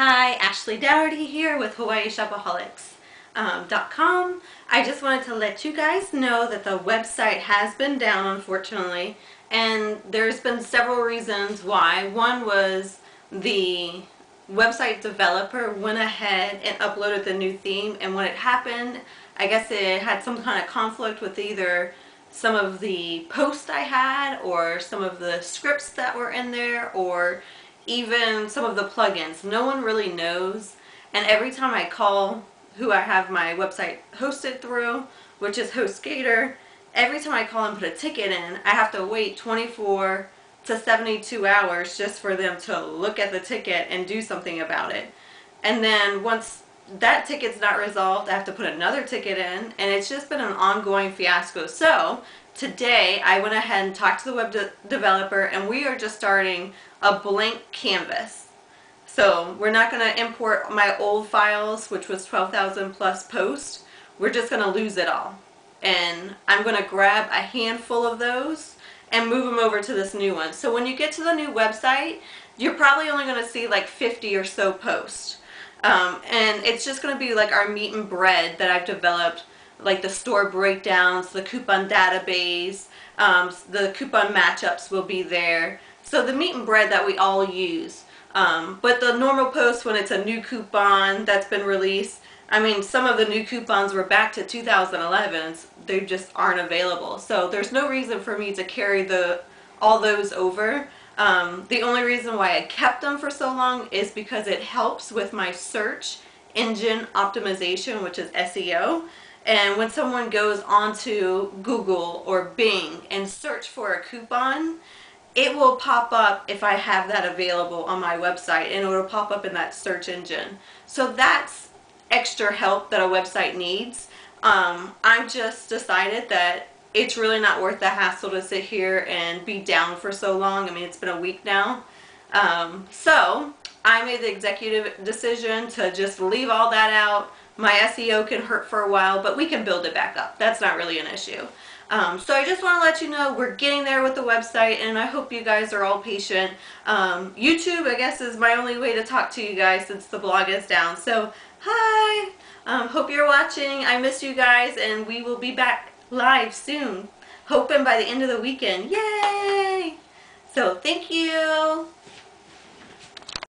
Hi, Ashley Dougherty here with HawaiiShopaholics.com. Um, I just wanted to let you guys know that the website has been down unfortunately and there's been several reasons why. One was the website developer went ahead and uploaded the new theme and when it happened I guess it had some kind of conflict with either some of the posts I had or some of the scripts that were in there or even some of the plugins. No one really knows. And every time I call who I have my website hosted through, which is HostGator, every time I call and put a ticket in, I have to wait 24 to 72 hours just for them to look at the ticket and do something about it. And then once that ticket's not resolved, I have to put another ticket in, and it's just been an ongoing fiasco. So today I went ahead and talked to the web de developer, and we are just starting a blank canvas. So we're not going to import my old files, which was 12,000 plus posts. We're just going to lose it all. And I'm going to grab a handful of those and move them over to this new one. So when you get to the new website, you're probably only going to see like 50 or so posts. Um, and it's just going to be like our meat and bread that I've developed, like the store breakdowns, the coupon database, um, the coupon matchups will be there. So the meat and bread that we all use. Um, but the normal post when it's a new coupon that's been released, I mean, some of the new coupons were back to 2011. They just aren't available. So there's no reason for me to carry the all those over. Um, the only reason why I kept them for so long is because it helps with my search engine optimization, which is SEO. And when someone goes onto Google or Bing and search for a coupon, it will pop up if I have that available on my website and it will pop up in that search engine. So that's extra help that a website needs. Um, I've just decided that it's really not worth the hassle to sit here and be down for so long. I mean, it's been a week now. Um, so I made the executive decision to just leave all that out. My SEO can hurt for a while, but we can build it back up. That's not really an issue. Um, so I just want to let you know we're getting there with the website and I hope you guys are all patient. Um, YouTube, I guess, is my only way to talk to you guys since the blog is down. So, hi! Um, hope you're watching. I miss you guys and we will be back live soon. Hoping by the end of the weekend. Yay! So thank you.